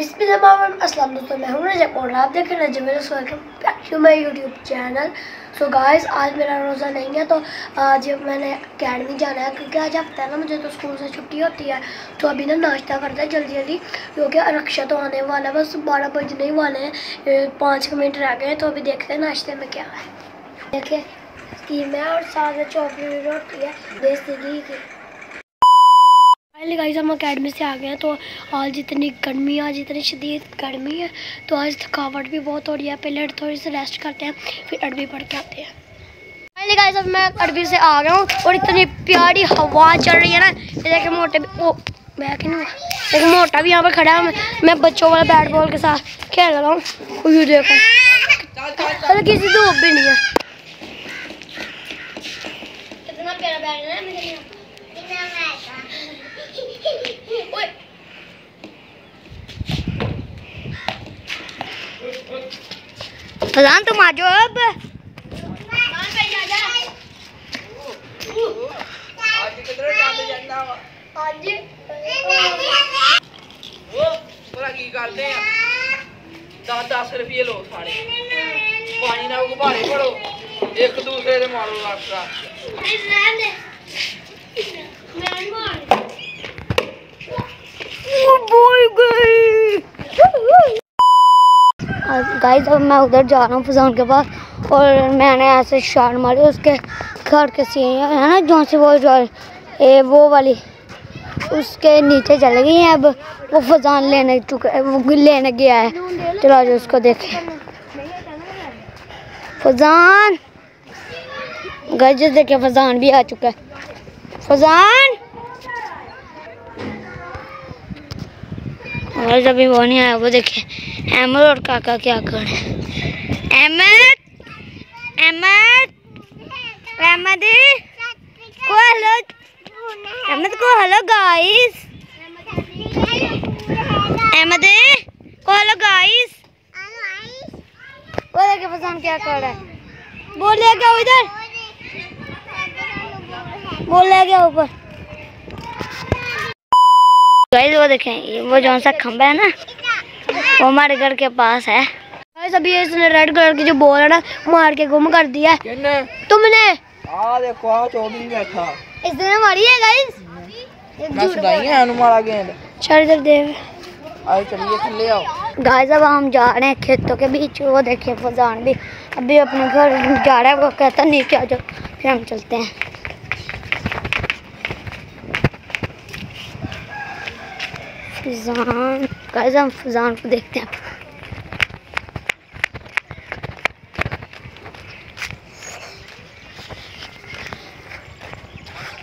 अस्सलाम दोस्तों, मैं हूँ रजब और आप देख रहे हैं welcome my YouTube channel so guys आज मेरा रोज़ा नहीं है तो आज मैंने अकेडमी जाना है, क्योंकि आज हफ़्ता है ना, मुझे तो स्कूल से छुट्टी होती है। तो अभी ना नाश्ता करता है जल्दी जल्दी क्योंकि रक्षा तो आने वाला है, बस बारह बजने ही वाले हैं पाँच मिनट रह गए तो अभी देखते हैं नाश्ते में क्या है। देखिए स्कीम है और साथ में चॉकलेट रोटी है, देसी घी की। गाइस हम अकेडमी से आ गए हैं तो आज इतनी गर्मी आज इतनी शदीद गर्मी है तो आज थकावट भी बहुत हो रही है। पहले थोड़ी सी रेस्ट करते हैं फिर अरबी पढ़ के आते हैं। फाइनली गाइस अब मैं अरबी से आ गया हूँ और इतनी प्यारी हवा चल रही है ना देखे मोटे भी ओ मैं कि नहीं एक मोटा भी यहाँ पर खड़ा है मैं, बच्चों वाला बैट बॉल के साथ खेल रहा हूँ देखो हल्की सी धूप भी नहीं है। कितना प्यारा बैट है मेरे फजान तुम आ जाओ अब ਭਲਾ ਕੀ ਕਰਦੇ ਆ 10 10 ਰੁਪਏ ਲੋ ਸਾਰੇ ਪਾਣੀ ਨਾਲ ਗੁਬਾਰੇ ਭਰੋ ਇੱਕ ਦੂਸਰੇ ਦੇ ਮਾਰੋ ਰੱਖ गाइस अब मैं उधर जा रहा हूँ फजान के पास, और मैंने ऐसे शार मारी, उसके घर के सीने है ना जो से वो जो ए वो वाली, उसके नीचे चले गई हैं, अब वो फजान लेने चुका वो लेने गया है। चलो आज उसको देखें। फजान गाइस देखिए फजान भी आ चुका है। फजान और अभी वो नहीं आया, वो देखे, अहमद और काका क्या कर रहे अहमद अहमद अहमद को हेलो, अहमद को हेलो गाइस अहमद को हेलो गाइस वो देखिए फसान क्या कर रहा है। बोले क्या इधर बोले क्या ऊपर? गाइस वो देखें वो जो सा खम्बा है ना वो हमारे घर के पास है। गाइस अभी इसने रेड कलर की जो बॉल है ना मार के गुम कर दिया है। तुमने? आ देखो आ चौधरी बैठा इसने मारी है गाइस? हम्म। बस भाई है हनुमान गेंद। चल इधर देख। आओ चलिए खेल आओ। गाइस अब हम जा रहे हैं खेतों के बीच। वो देखिए फजान भी अभी अपने घर जा रहा है वो कहता नीचे आ जाओ। फिर हम चलते हैं। फजान। गाइस, हम फजान को देखते हैं।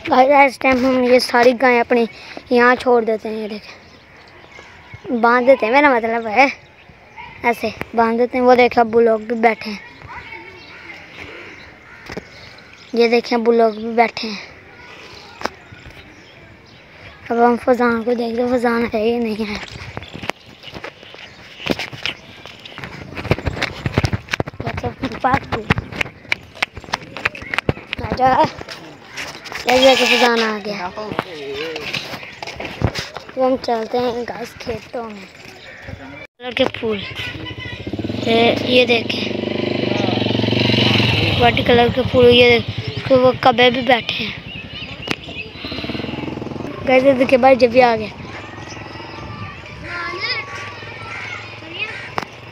गाइस, इस टाइम हम ये सारी गायें अपनी यहाँ छोड़ देते हैं, ये देखें। बाँध देते हैं, मेरा मतलब है। ऐसे बाँध देते हैं, वो देखे, अबू लोग भी बैठे हैं। ये देखें, अबू लोग भी बैठे हैं। अब हम फजान को देख रहे फजान है या नहीं है? देखे फजान आ गया। तो हम चलते हैं घास खेतों में। कलर के फूल। ये ये देखें। वाइट कलर के फूल, ये देख। वो कबे भी बैठे हैं। गए थे के बाद जब भी आ गए।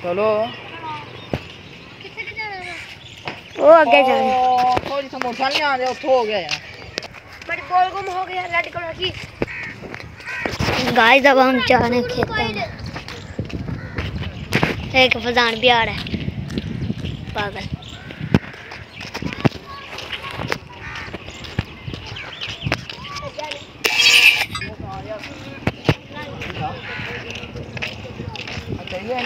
चलो। ओ आगे जा रहे समोसा नहीं आ रहे हो गया यार। बट बॉल गुम हो गया रेड कलर की। गाइस अब हम जा रहे हैं खेत में। एक फजान भी आ रहा है। पागल।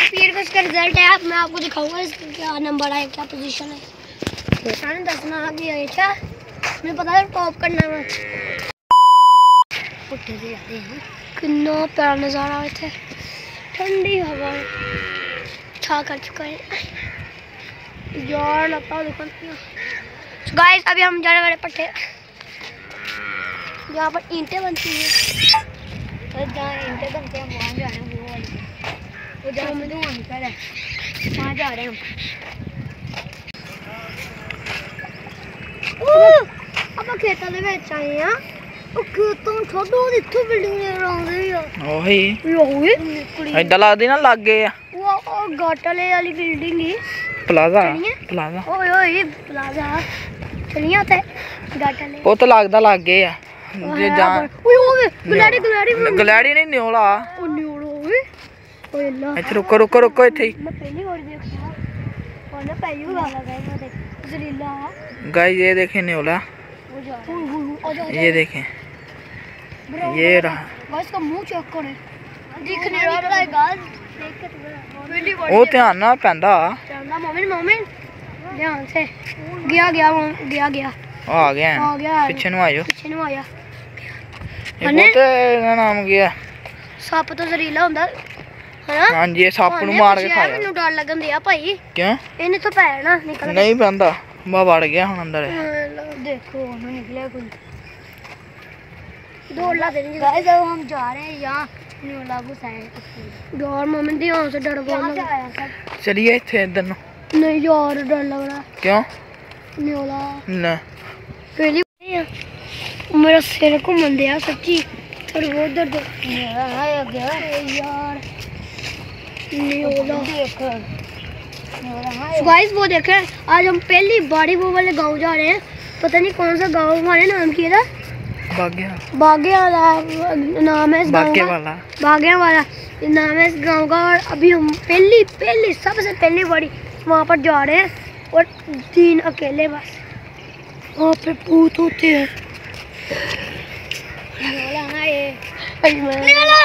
फिर का इसका रिज़ल्ट है मैं आपको दिखाऊँगा इसका क्या नंबर है, क्या पोजीशन है। मैंने दसना आ गया अच्छा? मुझे पता है टॉप करना है। पुट्ठे से जाते हैं। कितना प्यारा नज़ारा इतने ठंडी हवा। छा कर चुका है। यार, लगता है दुकान गाइस अभी हम जाने वाले पट्टे। जहाँ पर ईंटें बनती हैं। तो जहाँ ईंटें बनते हैं, वहाँ जा रहे वो वाली वो जहाँ से धुआं निकल रहा है वहाँ जा रहे हैं हम ਆਪਾਂ ਖੇਤਾਂ ਦੇ ਵਿੱਚ ਆਏ ਆ ਉਹ ਖੇਤੋਂ ਛੋਟੋ ਇੱਥੋਂ ਬਿਲਡਿੰਗ ਨਜ਼ਰ ਆਉਂਦੀ ਆ ਉਹੀ ਓਏ ਨਿਕਲੀ ਏਦਾਂ ਲੱਗਦੀ ਨਾ ਲੱਗੇ ਆ ਉਹ ਉਹ ਗਾਟਲੇ ਵਾਲੀ ਬਿਲਡਿੰਗ ਹੀ ਪਲਾਜ਼ਾ ਚਲੀਏ? ਪਲਾਜ਼ਾ ਓਏ ਓਏ ਪਲਾਜ਼ਾ ਚਲੀਆਂ ਤੇ ਗਾਟਲੇ ਪੁੱਤ ਲੱਗਦਾ ਲੱਗੇ ਆ ਜੇ ਜਾਂ ਓਏ ਓਏ ਗਲਾੜੀ ਗਲਾੜੀ ਗਲੈੜੀ ਨਹੀਂ ਨਿਓਲਾ ਉਹ ਨਿਉੜੋ ਓਏ ಆಯ್ತು ರೊಕ್ಕ ರೊಕ್ಕ ರೊಕ್ಕ ಐತಿ गाइस ये देखें नेवला ये देखें। ये रहा। वो ध्यान ना पैदा। गया गया गया गया। आ गया आ गया। पीछे नु आयो। पीछे नु आया। ये नाम गया सप तो जहरीला होता ਹਨਾ ਹਾਂਜੀ ਇਹ ਸੱਪ ਨੂੰ ਮਾਰ ਕੇ ਖਾਇਆ ਮੈਨੂੰ ਡਰ ਲੱਗਣ ਦਿਆ ਭਾਈ ਕਿਉਂ ਇਹਨੇ ਤੋਂ ਪੈਣਾ ਨਿਕਲ ਨਹੀਂ ਪੈਂਦਾ ਬਾ ਵੜ ਗਿਆ ਹੁਣ ਅੰਦਰ ਇਹ। ਗਿਆ देखो ना निकले कोई दौड़ ला देंगे गाइस अब हम जा रहे हैं यहाँ न्यू लागू साइड यार मोमिन ध्यान से डर कहाँ बहुत से आया सब ਚਲੀਏ ਇੱਥੇ ਇੱਧਰ ਨੂੰ नहीं यार डर लग रहा ਕਿਉਂ है न्योला ਲੈ पहली बार मेरा सिर घूमन दिया सच्ची थोड़ी बहुत दर्द मेरा है गया यार न्योला देख मेरा है तो देखा वो देखे आज हम पहली बारी वो वाले गाँव जा रहे हैं। पता नहीं कौन सा गाँव हमारे नाम की था? बागे वाला नाम है इस गाँव का। बाग्या वाला नाम है इस गाँव का और अभी हम पहली पहली सबसे पहली बारी वहाँ पर जा रहे हैं और तीन अकेले बस। वहाँ पे भूत होते हैं। निकला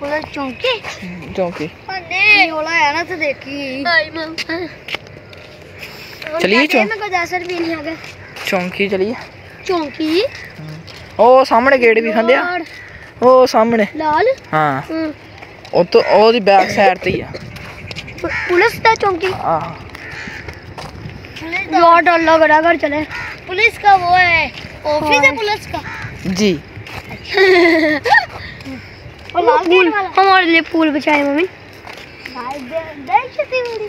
कलर चौंकी चौंकी तो देखी चलिए चौंकी चलिए चौंकी ओ सामने गेट भी खंदे ओ सामने लाल हाँ ओ तो ओ दी बैक साइड ते ही है पुलिस दा चौंकी हाँ यार डर लग रहा घर चले पुलिस का वो है ऑफ़िस है पुलिस का जी और फूल हमारे लिए फूल बचाए मम्मी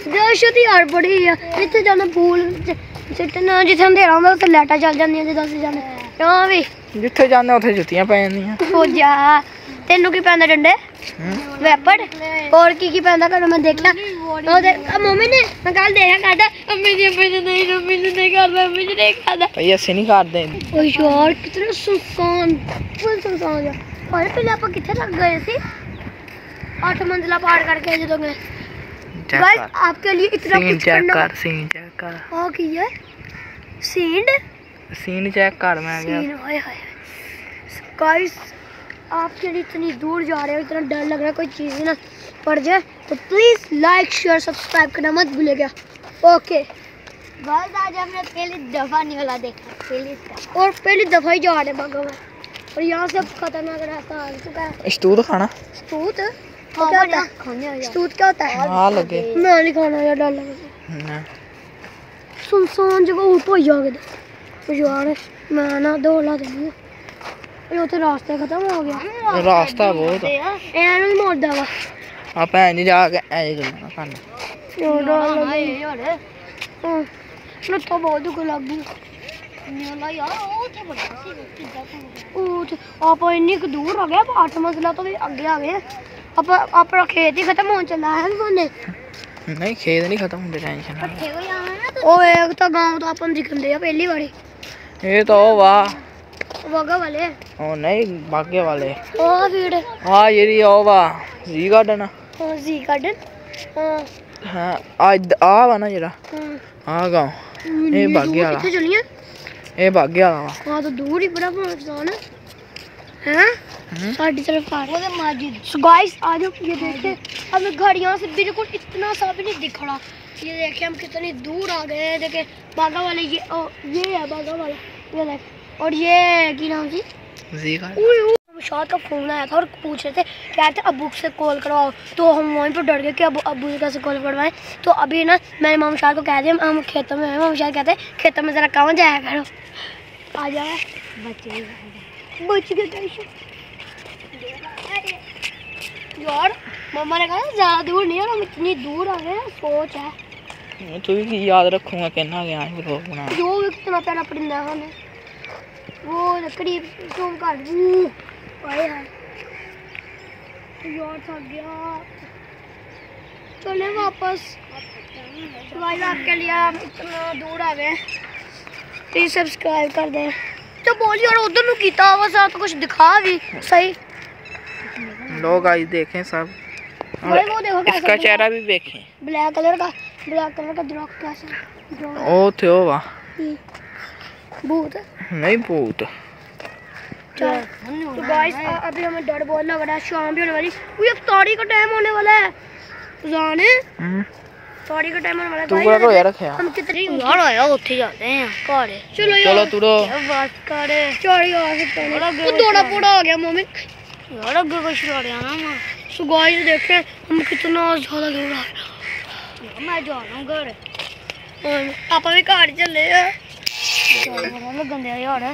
दहशती यार बड़ी जिथे जाने फूल ਜਿੱਥੇ ਜਿੱਥੇ ਹਨੇਰਾ ਹੁੰਦਾ ਉੱਥੇ ਲਾਈਟਾਂ ਚੱਲ ਜਾਂਦੀਆਂ ਜਦੋਂ ਅਸੀਂ ਜਾਂਦੇ ਕਿਉਂ ਵੀ ਜਿੱਥੇ ਜਾਂਦੇ ਉੱਥੇ ਜੁੱਤੀਆਂ ਪੈ ਜਾਂਦੀਆਂ ਹੋ ਜਾ ਤੈਨੂੰ ਕੀ ਪੈਂਦਾ ਡੰਡੇ ਵੈਪਰ ਹੋਰ ਕੀ ਕੀ ਪੈਂਦਾ ਕਰ ਮੈਂ ਦੇਖਿਆ ਉਹਦੇ ਮੰਮੀ ਨੇ ਮੈਂ ਕੱਲ ਦੇਖਿਆ ਕਰਦਾ ਮੰਮੀ ਜੀ ਮੈਨੂੰ ਨਹੀਂ ਮੰਮੀ ਜੀ ਨਹੀਂ ਕਰਦਾ ਮੰਮੀ ਜੀ ਨਹੀਂ ਕਰਦਾ ਭਈ ਅਸੀਂ ਨਹੀਂ ਕਰਦੇ ਓ ਯਾਰ ਕਿਤਨਾ ਸੁਸਾਨ ਫੁੱਲ ਸੁਸਾਨ ਜਾ और पहले आप कितने गए थे आठ मंजिला पार करके जो गए गाइस आपके लिए इतना कुछ करना सीन चेक कर। हाँ, की है सीन? सीन चेक कर मैं गया। सीन हाय हाय गाइस लिए इतनी दूर जा रहे हो इतना डर लग रहा है कोई चीज़ ना पड़ जाए। तो प्लीज़ लाइक शेयर सब्सक्राइब करना मत भूलेगा ओके गाइस आज हमने पहली दफ़ा निकला देखा पहली और पहली दफ़ा ही जा रहे हैं भगवान। और यहाँ से अब खतरनाक रास्ता आ चुका है ਸਤੂਤ खाना स्तूत हाँ क्या बढ़िया होता है खाने आ जाओ स्तूत क्या होता है ਆ ਲੱਗੇ मैं नहीं खाना यार डर लग रहा है सुनसान जगह ऊपर ही जाके दे यार मैं ना दौड़ ला देनी ਇਹ ਉੱਥੇ ਰਾਸਤਾ ਖਤਮ ਹੋ ਗਿਆ ਰਾਸਤਾ ਬਹੁਤ ਆ। ਐਨ ਵੀ ਮੋੜਦਾ ਵਾ ਆ ਭੈਣ ਜੀ ਜਾ ਕੇ ਐ ਗੱਲਾਂ ਕਰਨ ਯਾਰ ਡਰ हाँ ਲੱਗੀ ये यार ਹਾਂ ਲੱਤਾਂ ਬਹੁਤ ਦੁੱਖ ਲੱਗ ਗਈ ਨਿਓਲਾ ਯਾਰ ਉਹ ਉੱਥੇ ਬੜਾ ਸੀ ਕਿੱਦਾਂ ਤੋਂ ਉਹ ਆਪਾਂ ਇੰਨੀ ਕੁ ਦੂਰ ਆ ਗਏ ਆਪਾਂ 8 ਮੰਜ਼ਲਾ ਤੋਂ ਵੀ ਅੱਗੇ ਆ ਗਏ। ਆਪਾਂ ਆਪਣਾ ਖੇਤ ਹੀ ਖਤਮ ਹੋਣ ਚੱਲਾ ਹੈ ਸੋਨੇ ਨਹੀਂ ਖੇਤ ਨਹੀਂ ਖਤਮ ਹੁੰਦੇ ਟੈਨਸ਼ਨ ਨਾ ਪੱਠੇ ਹੋ ਜਾਣਾ ਨਾ ਤੂੰ ਉਹ ਇੱਕ ਤਾਂ ਗਾਉਂ ਤੋਂ ਆਪਾਂ ਨਿਕਲਦੇ ਆ ਪਹਿਲੀ ਵਾਰੀ। ਇਹ ਤਾਂ ਉਹ ਵਾ। ਵਗਾ ਵਾਲੇ। ਉਹ ਨਹੀਂ ਬਾਗੇ ਵਾਲੇ। ਉਹ ਵੀੜ ਹਾਂ ਜਿਹੜੀ ਉਹ ਵਾ ਜ਼ੀ ਗਾਰਡਨ। ਹਾਂ ਜ਼ੀ ਗਾਰਡਨ। ਹਾਂ। ਹਾਂ ਆ ਆ ਵਾ ਨਾ ਜਿਹੜਾ। ਹਾਂ। ਆ ਗਾਉਂ। ਇਹ ਬਾਗੇ ਵਾਲਾ। ਕਿੱਥੇ ਚਲੀਆਂ? ਇਹ ਬਾਗੇ ਵਾਲਾ ਵਾ ਹਾਂ ਤਾਂ ਦੂਰ ਹੀ ਬੜਾ ਪਹੁੰਚਦਾ ਨਾ हैं हम्म। साड़ी तरफ आ रहे हैं मस्जिद सो गाइस आज हम ये देखें हमें घर यहाँ से बिल्कुल इतना सा भी नहीं दिख रहा ये देखें हम कितनी दूर आ गए हैं देखें बागा वाले ये ओ, ये है बागा वाला ये देख और ये की नाम जी शाद का फ़ोन आया था और पूछ रहे थे कहते अबू से कॉल करवाओ? तो हम वहीं पर डर गए कि अब अबू से कैसे कॉल करवाएँ। तो अभी ना मैंने मामा शाह को कह दिया हम खेतों में हैं मामा शाह कहते हैं खेतों में ज़रा कहाँ जाया करो? आ जाए ਬੱਚੇ बच गए यार मम्मा ने कहा ज़्यादा दूर नहीं है हम इतनी दूर आ गए सोच है। तू भी याद रखूँगा कहना गया है ब्लॉग बना जो भी कितना प्यारा परिंदा है हमें वो लकड़ी तुम काट चले वापस। भाई आपके लिए हम इतना दूर आ गए। प्लीज़ सब्सक्राइब कर दे। तो बोल यार उधर नु कीता वा साथ कुछ दिखा भी। सही। लोग आई देखें सब। भाई वो देखो कैसा इसका चेहरा भी देखें। ब्लैक कलर का ब्लैक कलर का ड्रॉप कैसा ओ थे ओ वाह हम्म। भूत। नहीं भूत। तो गाइस अभी हमें डर बहुत लग रहा है शाम भी होने वाली। है वो सॉरी का टाइम होने वाला है। तो जाने। हम्म। सॉरी का टाइम होने वाला है तू बड़ा यार रखे हम कितनी यार आया उठे जाते हैं कारे चलो चलो तू रो बात करे चोरी तो हो? सकता है वो दौड़ा पूरा हो। गया मम्मी। यार अब अगे कुछ लड़ गया ना सो गाइस देखे हम कितना ज़्यादा गिर रहा है। मैं जा रहा हूँ घर। पापा भी कार चले हैं। गंदे यार है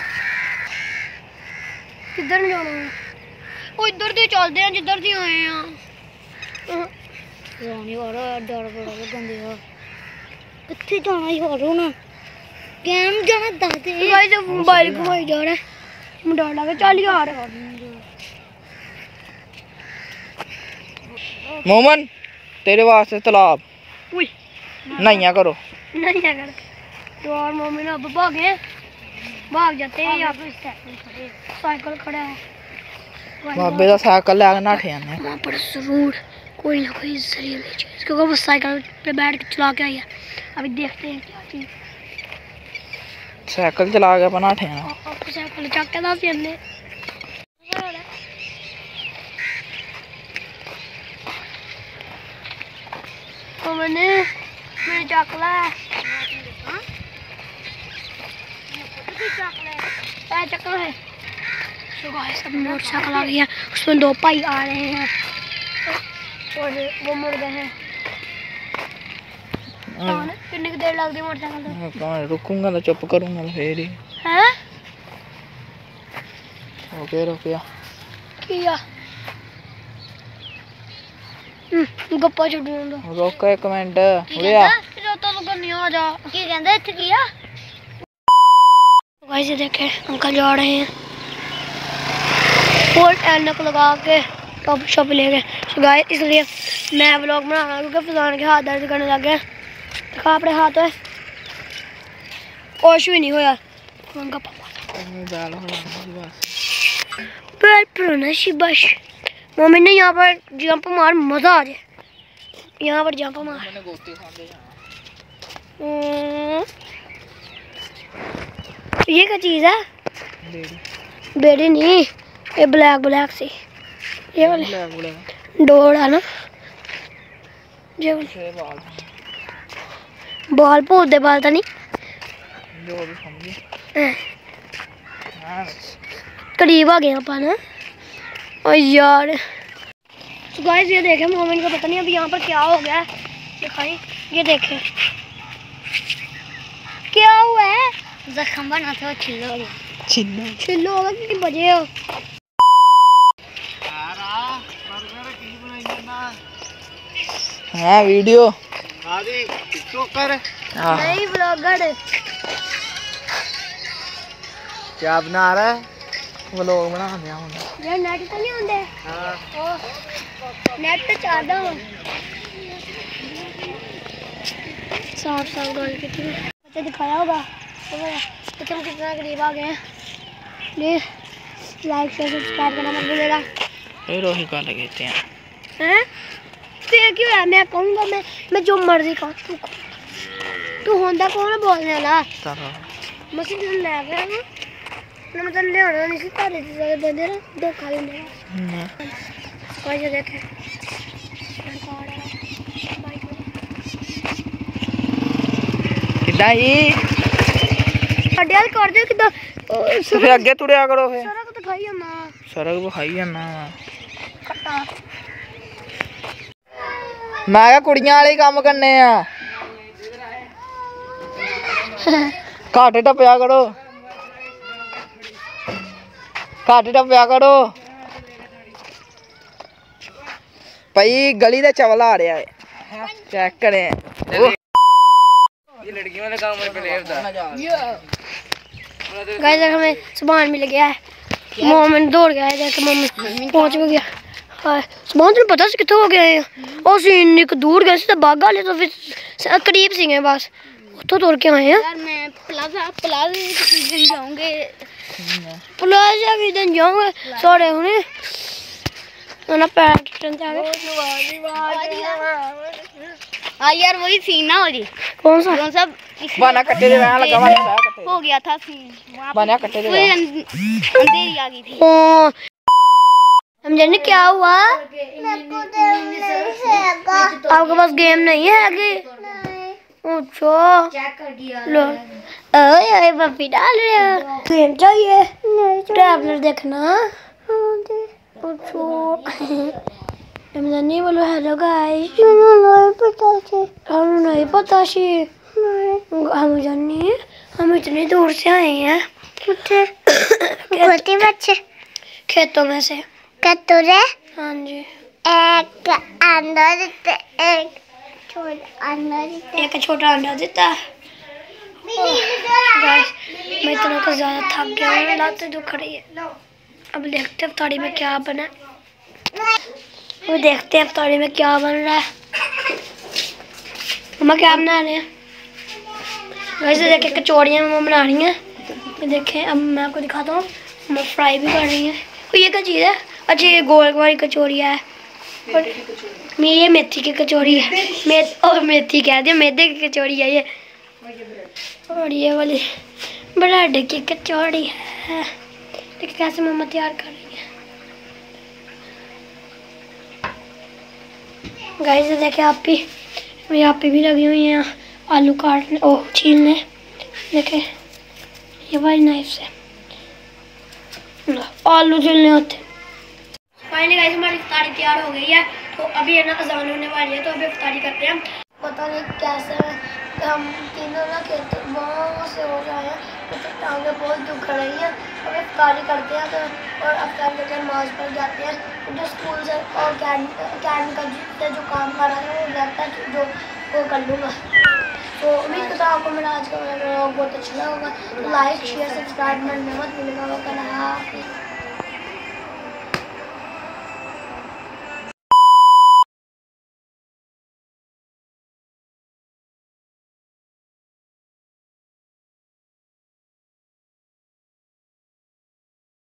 ਕਿੱਧਰ ਨੂੰ ਜਾਣਾ ਉਹ ਇੱਧਰ ਦੀ ਚੱਲਦੇ ਆ ਜਿੱਧਰ ਦੀ ਆਏ ਆ ਜਾਨ ਯਾਰ ਡਰ ਬੜਾ ਲੱਗਣ ਦਿਆ ਕਿੱਥੇ ਜਾਣਾ ਯਾਰ ਹੁਣ ਕੈਮ ਜਾਣਾ ਦੱਸ ਦੇ ਗਾਇਸ ਮੋਬਾਈਲ ਘੁਮਾਈ ਜਾ ਰਿਹਾ ਮੈਨੂੰ ਡਰ ਲੱਗਾ ਚੱਲ ਯਾਰ ਮੋਮਨ ਤੇਰੇ ਵਾਸਤੇ ਤਲਾਬ ਉਈ ਨਹਾਈਆਂ ਕਰੋ नहीं अगर तो और मम्मी ने अब भागे भाग जाते हैं यहाँ साइकिल खड़ा है। बाबे का साइकिल है पर ज़रूर कोई ना कोई जहरीली चीज़ क्योंकि वो साइकिल पे बैठ के चला के आई अभी देखते हैं क्या चीज़। साइकिल चला के बना ठेना साइकिल चाके दस चक्कर है तो गाइस अब मोटरसाइकिल आ गई है उसमें दो भाई आ रहे हैं और वो मुड़ गए हैं कौन कितनी की देर लगती है मोटरसाइकिल तो ਕੌਣ ਰੁਕੂੰਗਾ ਤਾਂ ਚੁੱਪ ਕਰੂੰਗਾ ਤਾਂ ਫੇਰ ਹੀ है ਓਕੇ ਰੁਕਿਆ किया ਗੱਪਾ ਛੱਡਣ ਦਾ ਰੁਕ ਇੱਕ ਮਿੰਟ ਉਰੇ ਆ ਜੋ ਤਾਂ ਲੋਕਾਂ ਨਹੀਂ ਆ ਜਾ ਕੀ ਕਹਿੰਦਾ ਇੱਥੇ ਕੀ ਆ भाई से देखे अंकल जा रहे हैं। और एनक लगा के टॉप शॉप ले गए। तो गाय इसलिए मैं ब्लॉग बना रहा हूँ क्योंकि फलान के हाथ दर्द करने लग गए। दिखा अपने हाथ है कुछ भी नहीं होया। उनका बस। मम्मी ने यहाँ पर जंप मार मज़ा आ जाए यहाँ पर जंप मार। ये क्या चीज़ है? बेड़ी। नहीं ये ब्लैक ब्लैक सी। ये वाले। डोर है ना? ये बाल। भूत दे बाल था तो नहीं। हाँ। करीब आ गया अपन हाँ। और यार। तो गाइस ये देखें मोमेंट का पता नहीं अभी यहाँ पर क्या हो गया है। दिखाई ये देखें। जख्म बना था छिल्लो छिल्लो छिल्लो होगा कि बजे हो हाँ वीडियो कर नहीं ब्लॉगर क्या बना रहा है व्लॉग बना रहा हूँ यार नेट तो नहीं होंदे हाँ नेट तो चाहता हूँ साफ़ साफ़ गल कितने बच्चे दिखाया होगा तो हम कितना करीब आ गए हैं। प्लीज़ लाइक शेयर सब्सक्राइब करना मत भूलिएगा। फिर वही कर लगे थे हैं? फिर क्यों है मैं कहूँगा मैं मैं जो मर्ज़ी कहूँ तू तू होंदा कौन बोलने वाला चलो। मसी तुम ले गया ना ना मतलब ले आना नहीं सी तारे से ज़्यादा बंदे ना धोखा देने कोई जो देखे। किदा ही खड्डल कर दे कि तो फिर आगे तुरया करो फिर सड़क तो खाई ना सड़क तो खाई ना मैं क्या कुड़ियाँ वाले काम करने आ घट टपया करो घट टपया करो भाई गली का चवल आ रहा है चेक करें ये लड़कियों वाले काम में गाय हमें सामान मिल गया है। मोमन दौड़ गया है जैसे मोमन पहुँच भी गया। हाँ, सुबह तुम पता से कितने हो गया है? हम्म। और सीन एक दूर गए तो बागा वाले तो फिर करीब सिंह है बस। तो दौड़ के आए हैं। मैं प्लाजा प्लाजा जाऊँगे। प्लाजा भी दिन जाऊँगे। सारे उन्हें तो ना पैर टन जाएगा हाँ। यार वही सीन ना हो जी कौन सा? कौन सा? बाना कट्टे दे वहाँ लगा बाना लगा कट्टे हो गया था सीन वहाँ बाना कट्टे दे वहाँ। अंधेरी आ गई थी। ओ समझे नहीं क्या हुआ? आपके पास गेम नहीं है आगे? अच्छा लो। ओए ओए पप्पी डाल रहे हो। गेम चाहिए। टैबलेट देखना। अच्छा नहीं बोलो हेलो गाइस हमें नहीं पता सी। हम जानी हम इतनी दूर से आए हैं। बच्चे। खेतों में से। कतुरे हाँ जी। एक अंदर एक छोटा अंदर एक छोटा अंडा देता। है गाइस मैं इतना कुछ ज़्यादा थक गया हूँ लाते दुख रही है। अब देखते हैं थाली में क्या बना। वो देखते हैं थाली में क्या बन रहा है। मम्मा क्या बना रहे हैं? गाइस ये देखिए कचौड़ियाँ मम्मा बना रही हैं। ये देखें, अब मैं आपको दिखाता हूँ। मम्मा फ्राई भी कर रही हैं। तो ये क्या चीज़ है। अच्छा ये गोल वाली कचौड़िया है। और मैं ये मेथी की कचौड़ी है। मे और मेथी कह दिया। मैदे की कचौड़ी है ये। और ये वाली ब्रेड की कचौड़ी है। देखिए कैसे मम्मा तैयार कर रही है। गाइस, ये देखिए आप भी यहाँ पे भी लगी हुई हैं। आलू काटने ओ छीलने देखे, ये वाली नाइफ से। आलू छीलने होते। फाइनली गाइस हमारी इफ्तारी तैयार हो गई है। तो अभी है ना, अजान होने वाली है तो अभी इफ्तारी करते हैं। पता नहीं कैसे हम तीनों ना खेत, वहाँ से हो जाए हैं। तो टांगे बहुत दुख रही हैं। अब इफ्तारी करते हैं तो और अफ्तार करके नमाज़ पढ़ जाते हैं। जो स्कूल से, और कैन कैन का जो- काम कर रहा है, वो रहता है जो वो कर लूँगा। तो उम्मीद करता हूँ आपको मेरा आज का ब्लॉग बहुत अच्छा लगा होगा। तो लाइक शेयर सब्सक्राइब करना मत भूलिएगा करना